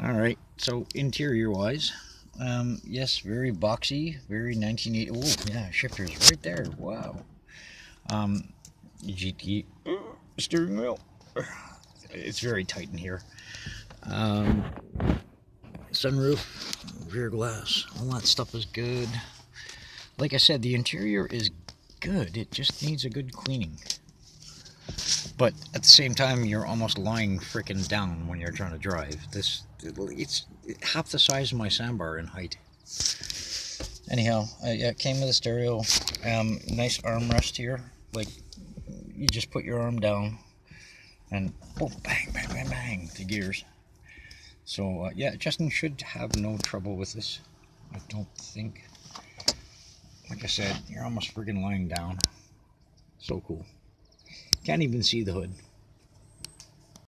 All right, so interior wise, um, yes, very boxy, very 1980. Oh, yeah, shifters right there. Wow. Um, GT steering wheel. It's very tight in here. Um, sunroof, rear glass, all that stuff is good. Like I said, the interior is good. It just needs a good cleaning. But at the same time, you're almost lying freaking down when you're trying to drive. This it's half the size of my sandbar in height. Anyhow, uh, yeah, it came with a stereo. Um, nice armrest here. Like you just put your arm down, and oh, bang, bang, bang, bang, the gears. So uh, yeah, Justin should have no trouble with this. I don't think. Like I said, you're almost freaking lying down. So cool. Can't even see the hood.